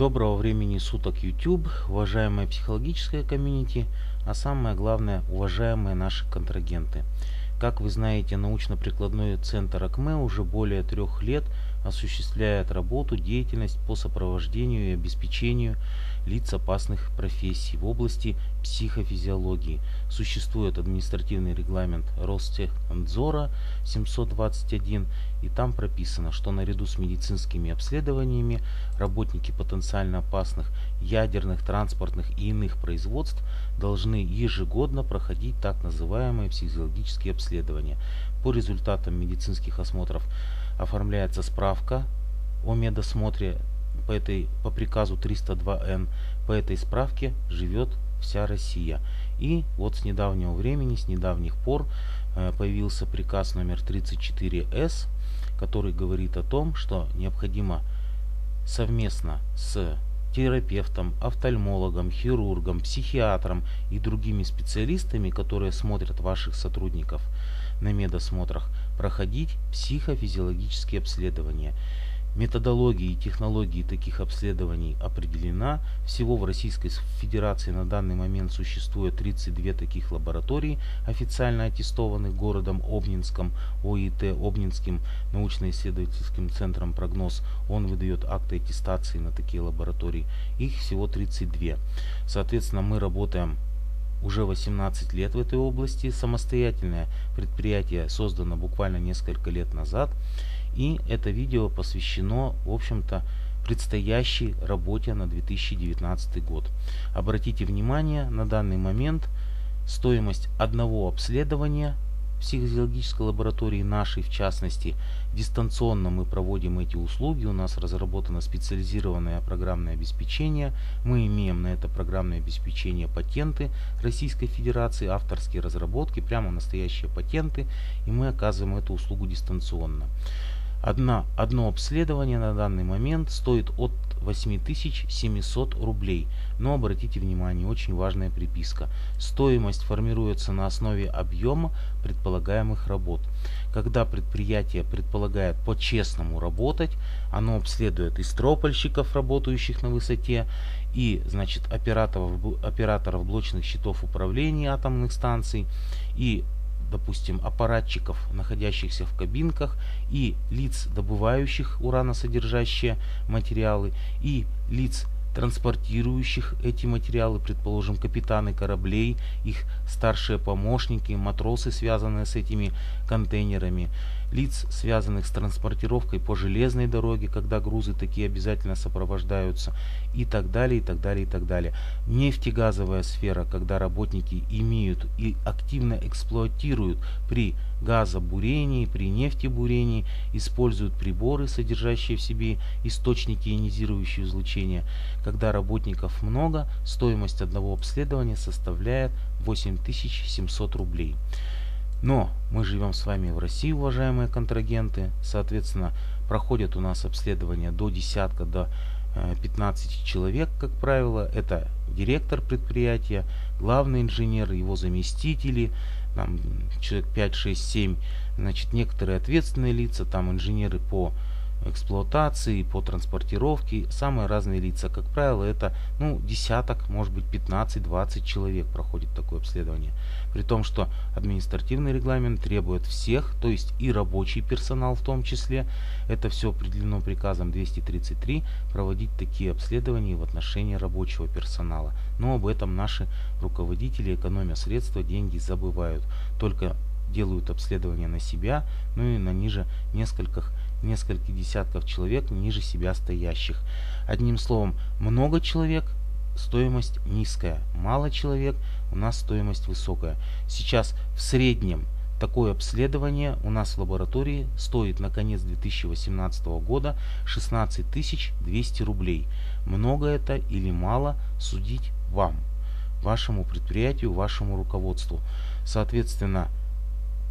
Доброго времени суток YouTube, уважаемая психологическая комьюнити, а самое главное, уважаемые наши контрагенты. Как вы знаете, научно-прикладной центр АКМЕ уже более трех лет осуществляет работу, деятельность по сопровождению и обеспечению лиц опасных профессий в области психофизиологии. Существует административный регламент Ростехнадзора 721, и там прописано, что наряду с медицинскими обследованиями работники потенциально опасных ядерных, транспортных и иных производств должны ежегодно проходить так называемые психологические обследования. По результатам медицинских осмотров оформляется справка о медосмотре по, этой, по приказу 302Н. По этой справке живет вся Россия. И вот с недавнего времени, с недавних пор э, появился приказ номер 34С, который говорит о том, что необходимо совместно с терапевтом, офтальмологом, хирургом, психиатром и другими специалистами, которые смотрят ваших сотрудников на медосмотрах, проходить психофизиологические обследования. Методология и технологии таких обследований определена. Всего в Российской Федерации на данный момент существует 32 таких лабораторий, официально аттестованных городом Обнинском, ОИТ, Обнинским научно-исследовательским центром «Прогноз». Он выдает акты аттестации на такие лаборатории. Их всего 32. Соответственно, мы работаем уже 18 лет в этой области. Самостоятельное предприятие создано буквально несколько лет назад. И это видео посвящено, в общем-то, предстоящей работе на 2019 год. Обратите внимание, на данный момент стоимость одного обследования психофизиологической лаборатории нашей, в частности, дистанционно мы проводим эти услуги. У нас разработано специализированное программное обеспечение. Мы имеем на это программное обеспечение патенты Российской Федерации, авторские разработки, прямо настоящие патенты, и мы оказываем эту услугу дистанционно. Одна, одно обследование на данный момент стоит от 8700 рублей. Но обратите внимание, очень важная приписка. Стоимость формируется на основе объема предполагаемых работ. Когда предприятие предполагает по-честному работать, оно обследует и стропольщиков, работающих на высоте, и значит, операторов, операторов блочных счетов управления атомных станций, и допустим, аппаратчиков, находящихся в кабинках, и лиц, добывающих ураносодержащие материалы, и лиц, транспортирующих эти материалы, предположим, капитаны кораблей, их старшие помощники, матросы, связанные с этими контейнерами, лиц, связанных с транспортировкой по железной дороге, когда грузы такие обязательно сопровождаются, и так далее, и так далее, и так далее. Нефтегазовая сфера, когда работники имеют и активно эксплуатируют при газобурении, при нефтебурении, используют приборы, содержащие в себе источники ионизирующего излучения. Когда работников много, стоимость одного обследования составляет 8700 рублей. Но мы живем с вами в России, уважаемые контрагенты. Соответственно, проходят у нас обследования до десятка, до 15 э, человек, как правило. Это директор предприятия, главный инженер, его заместители, там, человек 5, 6, 7, значит, некоторые ответственные лица, там инженеры по эксплуатации, по транспортировке, самые разные лица. Как правило, это ну, десяток, может быть 15-20 человек проходит такое обследование. При том, что административный регламент требует всех, то есть и рабочий персонал в том числе, это все определено приказом 233, проводить такие обследования в отношении рабочего персонала. Но об этом наши руководители, экономя средства, деньги забывают. Только делают обследование на себя, ну и на ниже нескольких несколько десятков человек ниже себя стоящих. Одним словом, много человек, стоимость низкая. Мало человек, у нас стоимость высокая. Сейчас в среднем такое обследование у нас в лаборатории стоит на конец 2018 года 16 200 рублей. Много это или мало, судить вам, вашему предприятию, вашему руководству. Соответственно,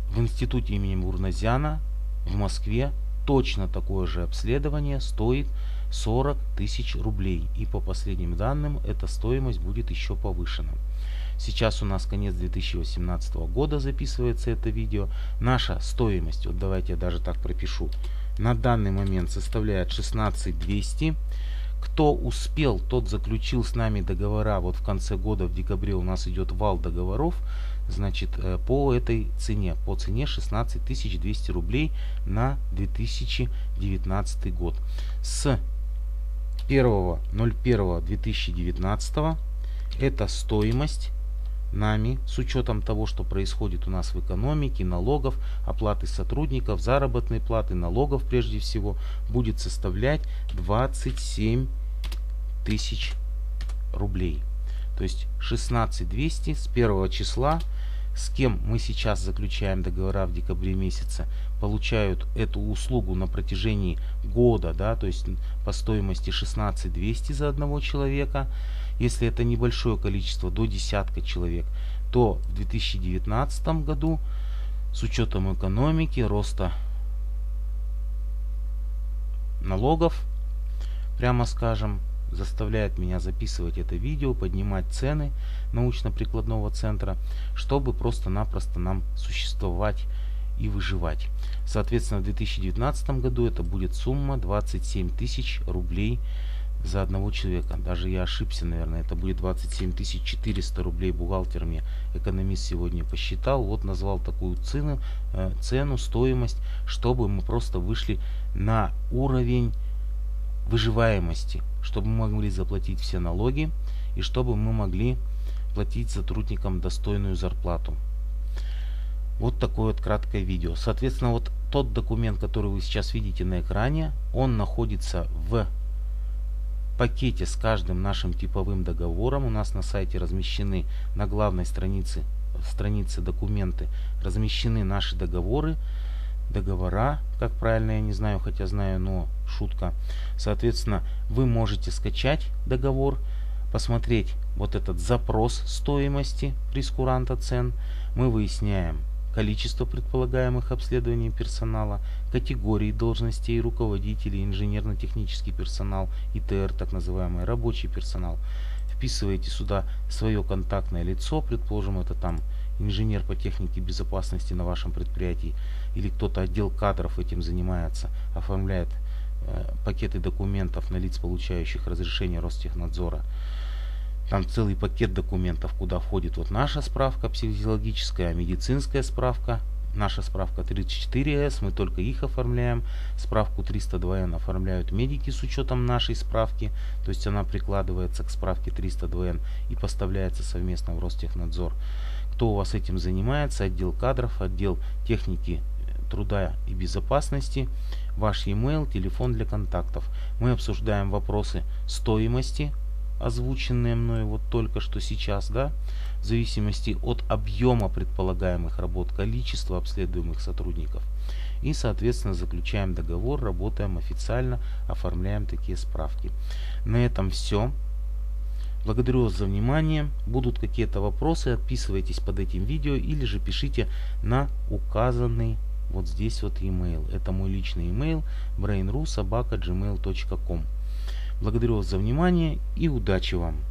в институте имени Мурназяна в Москве точно такое же обследование стоит 40 тысяч рублей. И по последним данным эта стоимость будет еще повышена. Сейчас у нас конец 2018 года записывается это видео. Наша стоимость, вот давайте я даже так пропишу, на данный момент составляет 16 200. Кто успел, тот заключил с нами договора. Вот в конце года, в декабре у нас идет вал договоров. Значит, э, по этой цене, по цене 16 200 рублей на 2019 год. С 1.01.2019 это стоимость нами с учетом того, что происходит у нас в экономике, налогов, оплаты сотрудников, заработной платы, налогов прежде всего, будет составлять 27 тысяч рублей. То есть 16 200 с первого числа, с кем мы сейчас заключаем договора в декабре месяце, получают эту услугу на протяжении года, да, то есть по стоимости 16 200 за одного человека. Если это небольшое количество, до десятка человек, то в 2019 году с учетом экономики, роста налогов, прямо скажем, заставляет меня записывать это видео, поднимать цены научно-прикладного центра, чтобы просто-напросто нам существовать и выживать. Соответственно, в 2019 году это будет сумма 27 тысяч рублей за одного человека. Даже я ошибся, наверное, это будет 27 400 рублей бухгалтер мне, экономист сегодня посчитал, вот назвал такую цену, э, цену, стоимость, чтобы мы просто вышли на уровень выживаемости, чтобы мы могли заплатить все налоги и чтобы мы могли платить сотрудникам достойную зарплату. Вот такое вот краткое видео. Соответственно, вот тот документ, который вы сейчас видите на экране, он находится в пакете с каждым нашим типовым договором. У нас на сайте размещены на главной странице, странице документы, размещены наши договоры, договора, как правильно, я не знаю, хотя знаю, но шутка. Соответственно, вы можете скачать договор, посмотреть вот этот запрос стоимости прескуранта цен. Мы выясняем количество предполагаемых обследований персонала, категории должностей руководителей, инженерно-технический персонал, ИТР, так называемый рабочий персонал. Вписываете сюда свое контактное лицо, предположим, это там инженер по технике безопасности на вашем предприятии или кто-то отдел кадров этим занимается, оформляет э, пакеты документов на лиц, получающих разрешение Ростехнадзора. Там целый пакет документов, куда входит вот наша справка психологическая, медицинская справка, наша справка 34С, мы только их оформляем. Справку 302Н оформляют медики с учетом нашей справки, то есть она прикладывается к справке 302Н и поставляется совместно в Ростехнадзор. Кто у вас этим занимается? Отдел кадров, отдел техники э, труда и безопасности, ваш e-mail, телефон для контактов. Мы обсуждаем вопросы стоимости озвученные мною вот только что сейчас, да, в зависимости от объема предполагаемых работ, количества обследуемых сотрудников. И, соответственно, заключаем договор, работаем официально, оформляем такие справки. На этом все. Благодарю вас за внимание. Будут какие-то вопросы, отписывайтесь под этим видео или же пишите на указанный вот здесь вот email. Это мой личный email brainru.gmail.com Благодарю вас за внимание и удачи вам!